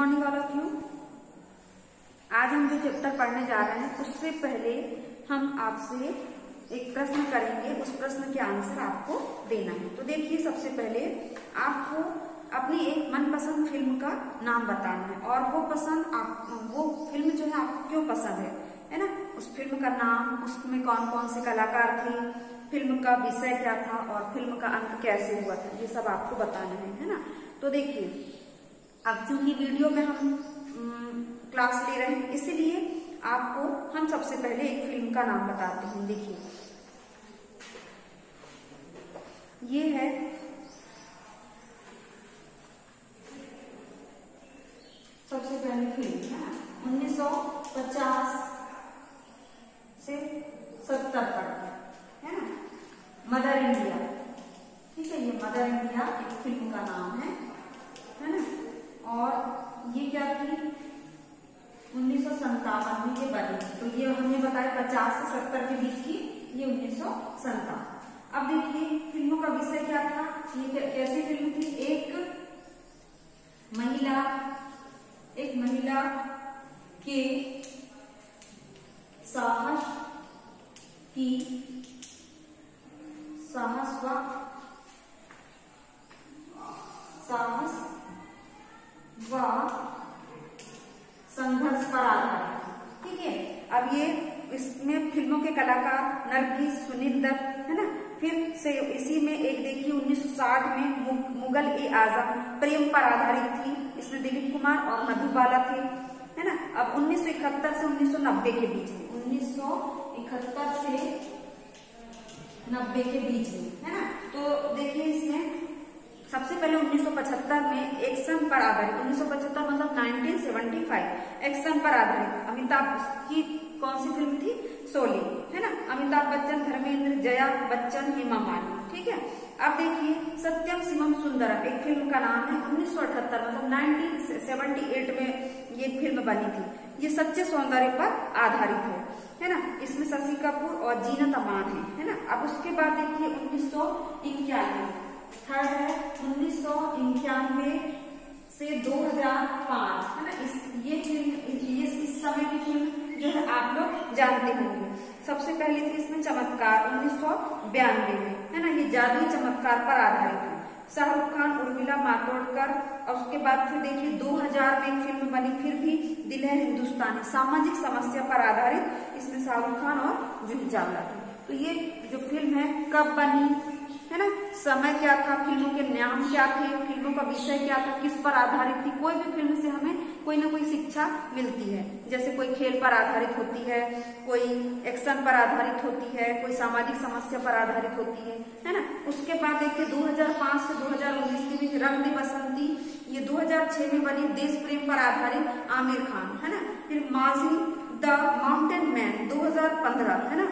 Morning all of you आज हम जो चैप्टर पढ़ने जा रहे हैं, उससे पहले हम आपसे एक प्रश्न करेंगे, उस प्रश्न के आंसर आपको देना है। तो देखिए, सबसे पहले आपको अपनी एक मनपसंद फ़िल्म का नाम बताना है। और वो पसंद आप, वो फ़िल्म जो है आपको क्यों पसंद है? है ना? उस फ़िल्म का नाम, उसमें कौन कौन से कलाकार थे? फ़िल्म का विषय क्या था? और फ़िल्म का अंत कैसे हुआ था? ये सब आपको बताना है है ना? तो देखिए अब चूँकि वीडियो में हम क्लास ले रहे हैं, इसीलिए आपको हम सबसे पहले एक फ़िल्म का नाम बताते हैं, देखिए। ये है सबसे पहली फ़िल्म है उन्नीस सौ पचास से सत्तर तक, है ना? मदर इंडिया ठीक है, ये मदर इंडिया एक फ़िल्म का नाम है। और ये क्या थी? उन्नीस सौ संतावन में ये बनी तो ये हमने बताया पचास से सत्तर के बीच की, ये उन्नीस सौ संतावन अब देखिए, फ़िल्मों का विषय क्या था? ये कैसी फ़िल्म थी? एक महिला एक महिला के साहस की, साहस व व संघर्ष पर आधारित ठीक है? अब ये इसमें फ़िल्मों के कलाकार नरगिस सुनील दत्त, है ना? फिर से इसी में एक देखिए 1960 में मुगल ए आज़म, प्रेम पर आधारित थी। इसमें दिलीप कुमार और मधुबाला थे, है ना? अब 1971 से 1990 के बीच में। 1971 से 90 के बीच में, है ना? तो देखिए इसमें सबसे पहले 1975 में एक्शन पर आधारित 1975 मतलब 1975 एक्शन पर आधारित, अमिताभ की कौन सी फ़िल्म थी? सोली, है ना? अमिताभ बच्चन, धर्मेंद्र, जया बच्चन, हेमा मालिनी, ठीक है? अब देखिए, सत्यम शिवम सुंदरम, एक फ़िल्म का नाम है 1978 मतलब 1978 में ये फ़िल्म बनी थी। ये सच्चे सौंदर्य पर आधारित है है ना? इसमें शशि कपूर और जीनत अमान है है ना? अब उसके बाद देखिए उन्नीस सौ इक्यानवे थर्ड है उन्नीस सौ इक्यानवे से 2005 है ना? इस, ये फ़िल्म ये इस समय की फ़िल्म जो है आप लोग जानते होंगे। सबसे पहले थी इसमें चमत्कार, उन्नीस सौ बयानवे में। है ना? ये जादुई चमत्कार पर आधारित है। शाहरुख खान, उर्मिला मातोड़कर, और उसके बाद फिर देखिए 2000 में एक फ़िल्म बनी, फिर भी दिल है हिंदुस्तानी। सामाजिक समस्या पर आधारित, इसमें शाहरुख खान और जूही चावला तो ये जो फ़िल्म है, कब बनी है ना? समय क्या था? फ़िल्मों के नाम क्या थे? फ़िल्मों का विषय क्या था? किस पर आधारित थी? कोई भी फ़िल्म से हमें कोई ना कोई शिक्षा मिलती है। जैसे कोई खेल पर आधारित होती है, कोई एक्शन पर आधारित होती है, कोई सामाजिक समस्या पर आधारित होती है है ना? उसके बाद देखिए 2005 से 2019 के बीच रंग दे बसंती ये 2006 में बनी देश प्रेम पर आधारित आमिर खान, है ना? फिर माजी द माउंटेन मैन 2015 है ना?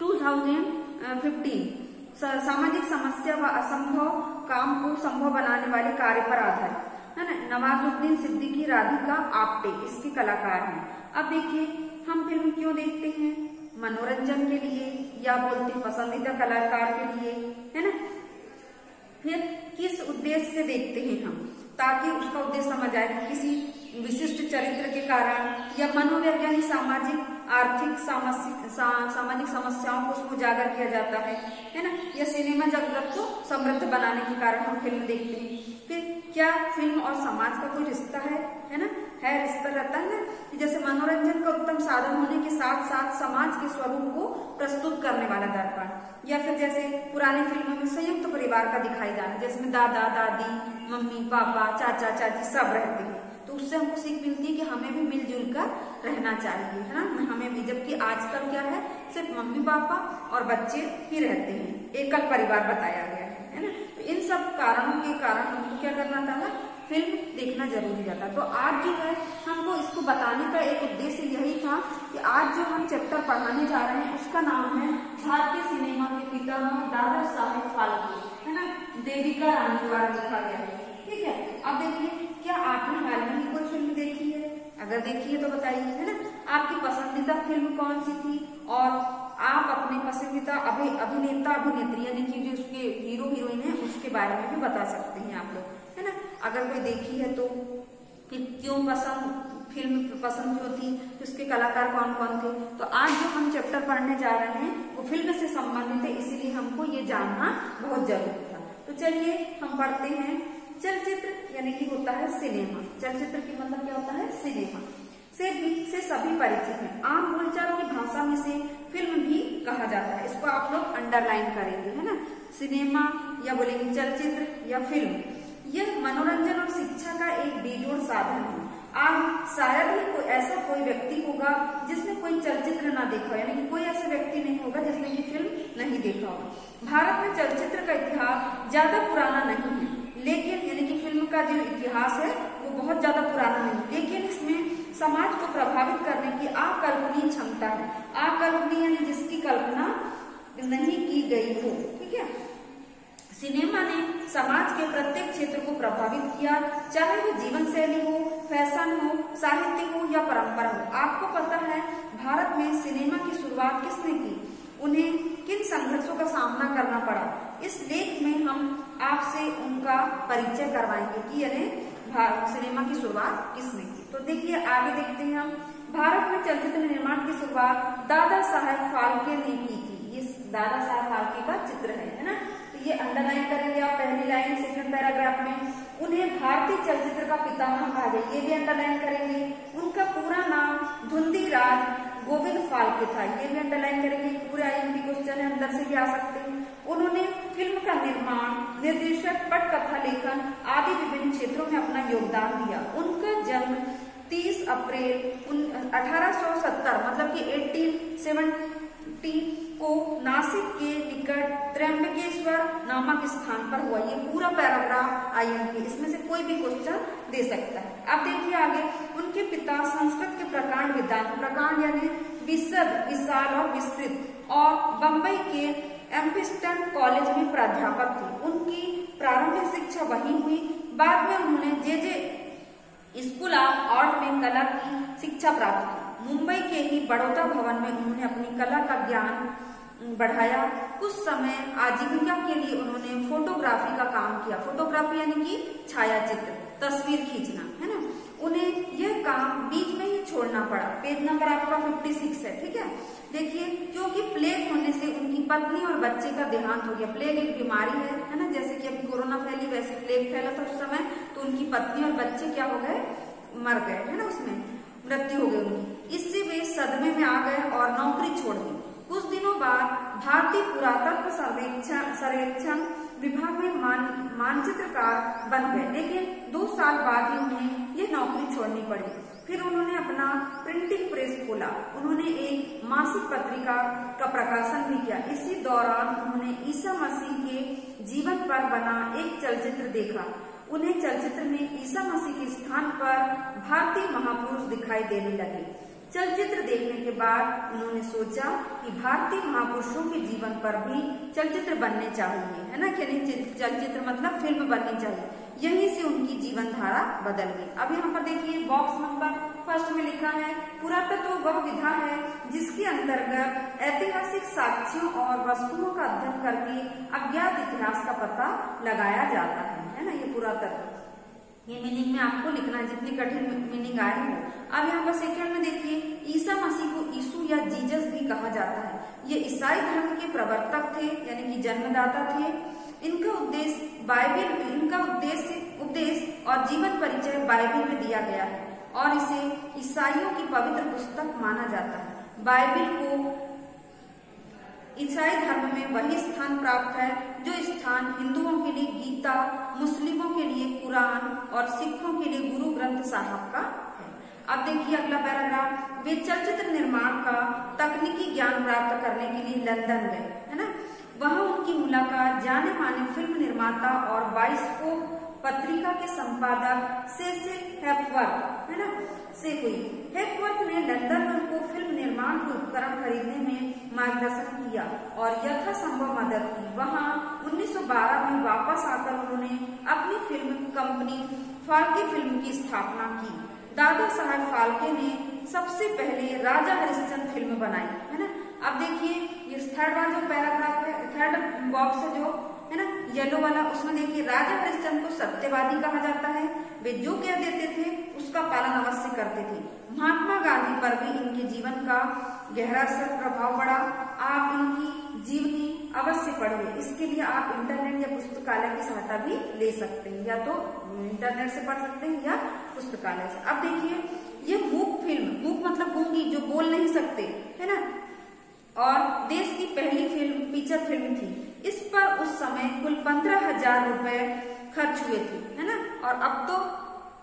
2015 सामाजिक समस्या व असंभव काम को संभव बनाने वाले कार्य पर आधारित। है ना? नवाजुद्दीन सिद्दीकी, राधिका आप्टे इसके कलाकार हैं। अब देखिए, हम फ़िल्म क्यों देखते हैं? मनोरंजन के लिए या बोलते पसंदीदा कलाकार के लिए, है ना? फिर किस उद्देश्य से देखते हैं हम? ताकि उसका उद्देश्य समझ आए कि किसी विशिष्ट चरित्र के कारण या मनोवैज्ञानिक सामाजिक आर्थिक सामाजिक समस्याओं को उसको उजागर किया जाता है है ना? यह सिनेमा जगत को समृद्ध बनाने के कारण हम फ़िल्म देखते हैं। फिर क्या फ़िल्म और समाज का कोई रिश्ता है है ना? है रिश्ता रहता है ना? जैसे मनोरंजन का उत्तम साधन होने के साथ साथ समाज के स्वरूप को प्रस्तुत करने वाला दर्पण, या फिर जैसे पुरानी फ़िल्मों में संयुक्त परिवार का दिखाई जाना, जिसमें दादा, दादी, मम्मी, पापा, चाचा, चाची सब रहते हैं। तो उससे हमको सीख मिलती है कि हमें भी मिलजुल कर रहना चाहिए, है ना? हमें भी, जबकि आजकल क्या है, सिर्फ़ मम्मी, पापा और बच्चे ही रहते हैं। एकल परिवार बताया गया है है ना? तो इन सब कारणों के कारण हमको क्या करना था फ़िल्म देखना ज़रूरी रहता तो आज जो है, हमको इसको बताने का एक उद्देश्य यही था कि आज जो हम चैप्टर पढ़ाने जा रहे हैं, उसका नाम है भारतीय सिनेमा के पिता दादा साहेब फाल्के, है ना? देविका रानी द्वारा लिखा गया है। ठीक है? अब देखिए क्या आपने हाल में ही कोई फ़िल्म देखी है? अगर देखी है तो बताइए, है ना? आपकी पसंदीदा फ़िल्म कौन सी थी? और आप अपने पसंदीदा अभि, अभिनेता अभिनेत्री यानी कि जो उसके हीरो, हीरोइन है, उसके बारे में भी बता सकते हैं आप लोग, है ना? अगर कोई देखी है तो क्यों पसंद, फ़िल्म पसंद क्यों थी? उसके कलाकार कौन कौन थे? तो आज जो हम चैप्टर पढ़ने जा रहे हैं, वो फ़िल्म से संबंधित है, इसीलिए हमको ये जानना बहुत ज़रूरी था। तो चलिए, हम पढ़ते हैं चलचित्र, यानी कि होता है सिनेमा। चलचित्र की मतलब क्या होता है? सिनेमा। से भी, से सभी परिचित हैं। आम बोलचाल की भाषा में से फ़िल्म भी कहा जाता है। इसको आप लोग अंडरलाइन करेंगे, है ना? सिनेमा, या बोलेंगे चलचित्र, या फ़िल्म। यह मनोरंजन और शिक्षा का एक बेजोड़ साधन है। आज शायद ही कोई ऐसा कोई व्यक्ति होगा जिसने कोई चलचित्र ना देखा यानी कि कोई ऐसा व्यक्ति नहीं होगा जिसने की फ़िल्म नहीं देखा होगा भारत में चलचित्र का इतिहास ज़्यादा पुराना नहीं है। लेकिन यानी कि फ़िल्म का जो इतिहास है, वो बहुत ज़्यादा पुराना है। लेकिन इसमें समाज को प्रभावित करने की अकल्पनीय क्षमता है। अकल्पनीय यानी जिसकी कल्पना नहीं की गई हो, ठीक है? सिनेमा ने समाज के प्रत्येक क्षेत्र को प्रभावित किया, चाहे वो जीवन शैली हो, फ़ैशन हो, साहित्य हो या परंपरा हो। आपको पता है, भारत में सिनेमा की शुरुआत किसने की? उन्हें किन संघर्षों का सामना करना पड़ा? इस लेख में हम आपसे उनका परिचय करवाएँगे कि यानी सिनेमा की शुरुआत किसने की? तो देखिए, आगे देखते हैं हम। भारत में चलचित्र निर्माण की शुरुआत दादा साहेब फाल्के ने की थी। ये दादा साहेब फाल्के का चित्र है है ना? तो ये अंडरलाइन करेंगे आप पहली लाइन सेकंड पैराग्राफ में। उन्हें भारतीय चलचित्र का पितामह कहा गया। ये भी अंडरलाइन करेंगे। उनका पूरा नाम राज गोविंद फाल्के था। ये भी अंडरलाइन करेंगे। पूरे है अंदर से भी आ सकते हैं। उन्होंने फ़िल्म का निर्माण, निर्देशक, पटकथा लेखन आदि विभिन्न क्षेत्रों में अपना योगदान दिया। उनका जन्म 30 अप्रैल 1870 मतलब कि 1870 को नासिक के निकट त्र्यंबकेश्वर नामक स्थान पर हुआ। ये पूरा पैराग्राफ आईएमपी, इसमें से कोई भी क्वेश्चन दे सकता है। अब देखिए आगे, उनके पिता संस्कृत के प्रकांड विद्वान प्रकांड यानी विशद विशाल और विस्तृत। और बम्बई के एम्पिस्टन कॉलेज में प्राध्यापक थे। उनकी प्रारंभिक शिक्षा वहीं हुई। बाद में उन्होंने J J school of art में कला की शिक्षा प्राप्त की। मुंबई के ही बड़ौदा भवन में उन्होंने अपनी कला का ज्ञान बढ़ाया। कुछ समय आजीविका के लिए उन्होंने फोटोग्राफी का काम किया। फोटोग्राफी यानी कि छायाचित्र, तस्वीर खींचना, है ना? उन्हें यह काम बीच में ही छोड़ना पड़ा। पेज नंबर आपका 56 है, ठीक है? देखिए क्योंकि प्लेग होने से उनकी पत्नी और बच्चे का देहांत हो गया। प्लेग एक बीमारी है है ना? जैसे कि अभी कोरोना फैली, वैसे प्लेग फैला था उस समय तो उनकी पत्नी और बच्चे क्या हो गए? मर गए, है ना उसमें? मृत्यु हो गई उनकी। इससे वे सदमे में आ गए और नौकरी छोड़ दी। कुछ दिनों बाद भारतीय पुरातत्व सर्वेक्षण सर्वेक्षण विभाग में मान, मानचित्रकार बन गए। लेकिन दो साल बाद ही उन्हें ये नौकरी छोड़नी पड़ी। फिर उन्होंने अपना प्रिंटिंग प्रेस खोला। उन्होंने एक मासिक पत्रिका का प्रकाशन भी किया। इसी दौरान उन्होंने ईसा मसीह के जीवन पर बना एक चलचित्र देखा। उन्हें चलचित्र में ईसा मसीह के स्थान पर भारतीय महापुरुष दिखाई देने लगे। चलचित्र देखने के बाद उन्होंने सोचा कि भारतीय महापुरुषों के जीवन पर भी चलचित्र बनने चाहिए, है ना? क्या चलचित्र मतलब फ़िल्म बननी चाहिए। यहीं से उनकी जीवन धारा बदल गई। अब यहाँ पर देखिए बॉक्स नंबर फ़र्स्ट में लिखा है, पुरातत्व तो वह विधा है जिसके अंतर्गत ऐतिहासिक साक्ष्यों और वस्तुओं का अध्ययन करके अज्ञात इतिहास का पता लगाया जाता है है ना? ये पुरातत्व। ये मीनिंग में आपको लिखना है, जितनी कठिन मीनिंग आए हो। अब यहाँ पर सेकंड में देखिए, ईसा मसीह को ईसु या जीजस भी कहा जाता है। ये ईसाई धर्म के प्रवर्तक थे, यानी कि जन्मदाता थे। इनका उद्देश्य, बाइबिल, इनका उद्देश्य उद्देश्य और जीवन परिचय बाइबिल में दिया गया है। और इसे ईसाइयों की पवित्र पुस्तक माना जाता है। बाइबिल को ईसाई धर्म में वही स्थान प्राप्त है जो स्थान हिंदुओं के लिए गीता, मुस्लिमों के लिए कुरान और सिखों के लिए गुरु ग्रंथ साहब का है। अब देखिए अगला पैराग्राफ। वे चलचित्र निर्माण का तकनीकी ज्ञान प्राप्त करने के लिए लंदन गए, है ना? वहाँ उनकी मुलाकात जाने माने फ़िल्म निर्माता और बाइस्कोप पत्रिका के संपादक है ना? से हुई हेपवर्थ ने लंदन में उनको फ़िल्म निर्माण के उपकरण खरीदने में मार्गदर्शन किया और यथासंभव मदद की। वहाँ 1912 में वापस आकर उन्होंने अपनी फ़िल्म कंपनी फाल्के फ़िल्म की स्थापना की। दादा साहब फाल्के ने सबसे पहले राजा हरिश्चंद्र फ़िल्म बनाई, है ना? अब देखिए, ये थर्ड वाला जो पैराग्राफ है थर्ड बॉक्स है जो है ना? येलो वाला, उसमें देखिए, राजा हरिश्चंद्र को सत्यवादी कहा जाता है। वे जो कह देते थे, उसका पालन अवश्य करते थे। महात्मा गांधी पर भी इनके जीवन का गहरा असर प्रभाव पड़ा। आप इनकी जीवनी अवश्य पढ़िए। इसके लिए आप इंटरनेट या पुस्तकालय की सहायता भी ले सकते हैं। या तो इंटरनेट से पढ़ सकते हैं या पुस्तकालय से। अब देखिए, ये मूक फ़िल्म, मूक मतलब गूँगी, जो बोल नहीं सकते, है ना? और देश की पहली फ़िल्म फीचर फ़िल्म थी। इस पर उस समय कुल पंद्रह हज़ार रुपए खर्च हुए थे, है ना? और अब तो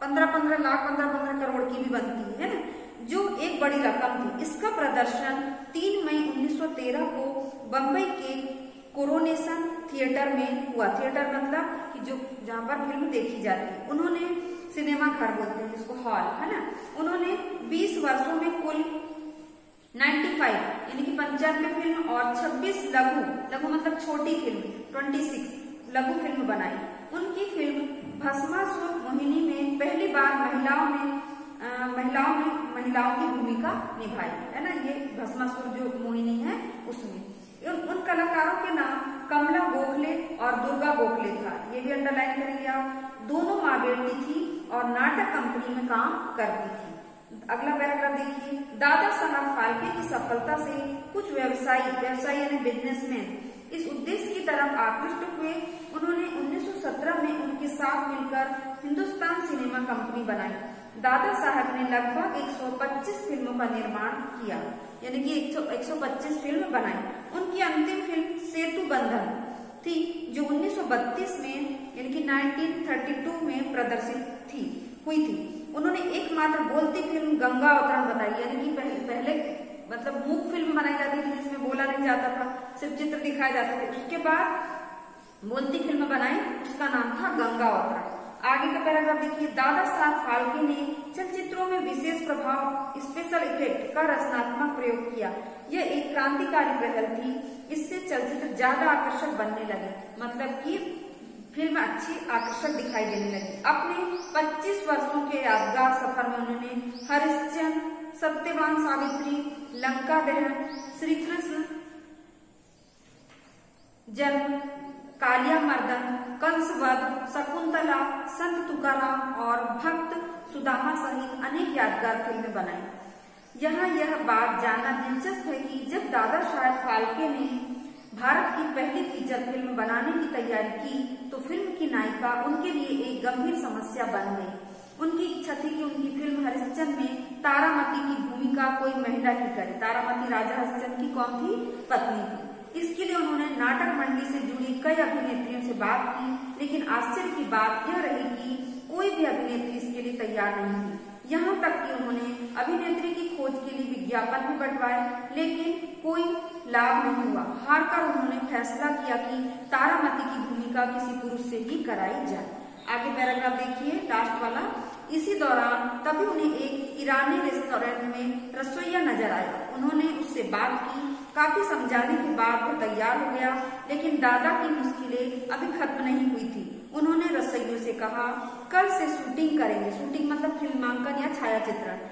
पंद्रह पंद्रह लाख पंद्रह पंद्रह करोड़ की भी बनती है ना? जो एक बड़ी रकम थी। इसका प्रदर्शन 3 मई 1913 को बम्बई के कोरोनेशन थिएटर में हुआ। थिएटर मतलब कि जो जहाँ पर फ़िल्म देखी जाती है। उन्होंने सिनेमा घर बोलते हैं जिसको हॉल, है ना? उन्होंने 20 वर्षों में कुल 95 यानी कि पंचानवे फ़िल्म और 26 लघु लघु मतलब छोटी फ़िल्म 26 लघु फ़िल्म बनाई। उनकी फ़िल्म भस्मासुर मोहिनी में पहली बार महिलाओं ने महिलाओं ने महिलाओं की भूमिका निभाई है ना? ये भस्मासुर जो मोहिनी है उसमें। उन, उन कलाकारों के नाम कमला गोखले और दुर्गा गोखले था। ये भी अंडरलाइन करेंगे आप। दोनों माँ बेटी थी और नाटक कंपनी में काम करती थी। अगला पैराग्राफ देखिए। दादा साहब फाल्के की सफलता से कुछ व्यवसायी व्यवसायी यानी बिजनेसमैन इस उद्देश्य की तरफ़ आकृष्ट हुए। उन्होंने 1917 में उनके साथ मिलकर हिंदुस्तान सिनेमा कंपनी बनाई। दादा साहब ने लगभग 125 फ़िल्मों का निर्माण किया, यानी कि 125 फ़िल्म बनाई। उनकी अंतिम फ़िल्म सेतु बंधन थी, जो 1932 में, यानी कि 1932 में प्रदर्शित थी, हुई थी। उन्होंने एकमात्र बोलती फ़िल्म गंगा अवतरण बताई यानी कि पहले, पहले मतलब मूक फ़िल्म बनाई जाती थी जिसमें बोला नहीं जाता था सिर्फ़ चित्र दिखाए जाते थे। उसके बाद बोलती फ़िल्म बनाई उसका नाम था गंगा अवतरण। आगे का पैराग्राफ देखिए दादा साहब फाल्के ने चलचित्रों में विशेष प्रभाव स्पेशल इफ़ेक्ट का रचनात्मक प्रयोग किया। यह एक क्रांतिकारी पहल थी इससे चलचित्र ज़्यादा आकर्षक बनने लगे। मतलब कि फ़िल्म अच्छी आकर्षक दिखाई देने लगी। अपने 25 वर्षों के यादगार सफ़र में उन्होंने हरिश्चंद्र, सत्यवान सावित्री, लंका दहन श्री कृष्ण जन्म कालिया मर्दन कंसवध, शकुंतला, संत तुकाराम और भक्त सुदामा सहित अनेक यादगार फ़िल्में बनाई। यहाँ यह बात जानना दिलचस्प है कि जब दादा साहेब फाल्के ने भारत की पहली फीचर फ़िल्म बनाने की तैयारी की तो फ़िल्म की नायिका उनके लिए एक गंभीर समस्या बन गई। उनकी इच्छा थी कि उनकी फ़िल्म हरिश्चंद्र में तारामती की भूमिका कोई महिला की करे। तारामती राजा हरिश्चंद्र की कौन थी? पत्नी थी। इसके लिए उन्होंने नाटक मंडली से जुड़ी कई अभिनेत्रियों से बात की, लेकिन आश्चर्य की बात यह रही कि कोई भी अभिनेत्री इसके लिए तैयार नहीं थी। यहाँ तक कि उन्होंने अभिनेत्री की खोज के लिए विज्ञापन भी बंटवाए, लेकिन कोई लाभ नहीं हुआ। हार कर उन्होंने फैसला किया कि तारामती की भूमिका किसी पुरुष से ही कराई जाए। आगे पैराग्राफ देखिए लास्ट वाला। इसी दौरान तभी उन्हें एक ईरानी रेस्टोरेंट में रसोईया नज़र आया। उन्होंने उससे बात की। काफ़ी समझाने के बाद वो तैयार हो गया, लेकिन दादा की मुश्किलें अभी खत्म नहीं हुई थी। उन्होंने रसोइयों से कहा, कल से शूटिंग करेंगे। शूटिंग मतलब फिल्मांकन या छाया चित्रण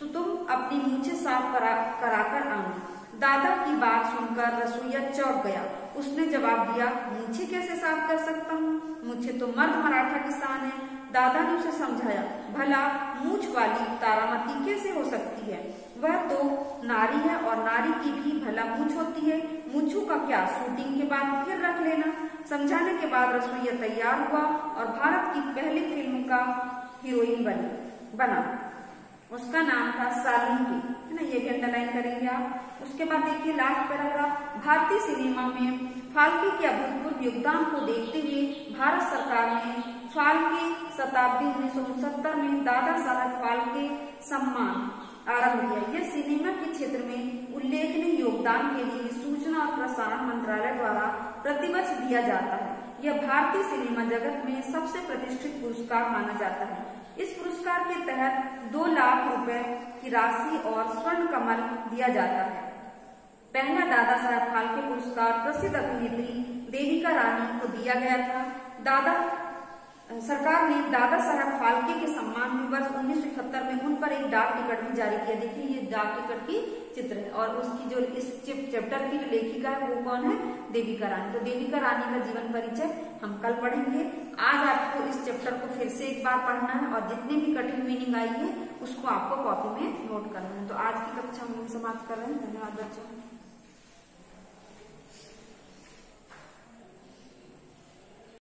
तो तुम अपनी मूछे साफ़ करा, कराकर आना दादा की बात सुनकर रसोईया चौक गया। उसने जवाब दिया मूछे कैसे साफ़ कर सकता हूँ? मुझे तो मर्द मराठा किसान है। दादा ने उसे समझाया, भला, मूछ वाली तारामती कैसे हो सकती है? वह तो नारी है और नारी की भी भला मूछ होती है। मूछू का क्या, शूटिंग के बाद फिर रख लेना? समझाने के बाद रसोईया तैयार हुआ और भारत की पहली फ़िल्म का हीरोइन बनी, बना। उसका नाम था सालुंकी है ना, ये भी अंडरलाइन करेंगे आप। उसके बाद देखिए लास्ट पैराग्राफ भारतीय सिनेमा में फाल्के के अभूतपूर्व योगदान को देखते हुए भारत सरकार ने फाल्के शताब्दी उन्नीस में दादा साहब फाल्के सम्मान आरंभ किया। यह सिनेमा के क्षेत्र में उल्लेखनीय योगदान के लिए सूचना और प्रसारण मंत्रालय द्वारा प्रतिवर्ष दिया जाता है। यह भारतीय सिनेमा जगत में सबसे प्रतिष्ठित पुरस्कार माना जाता है। इस पुरस्कार के तहत दो लाख रुपए की राशि और स्वर्ण कमल दिया जाता है। पहला दादा साहब फाल्के पुरस्कार प्रसिद्ध अभिनेत्री देविका रानी को दिया गया था। दादा, सरकार ने दादा साहब फाल्के के सम्मान में वर्ष उन्नीस में उन पर एक डाक टिकट भी जारी किया। देखिए, ये डाक टिकट की चित्र है और उसकी जो इस चैप्टर की जो लेखिका है वो कौन है? देविका रानी। तो देविका रानी का जीवन परिचय हम कल पढ़ेंगे। आज आपको इस चैप्टर को फिर से एक बार पढ़ना है और जितने भी कठिन मीनिंग आई है, उसको आपको कॉपी में नोट करना है। तो आज की कक्षा हम समाप्त कर रहे हैं। धन्यवाद बच्चों।